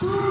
Two.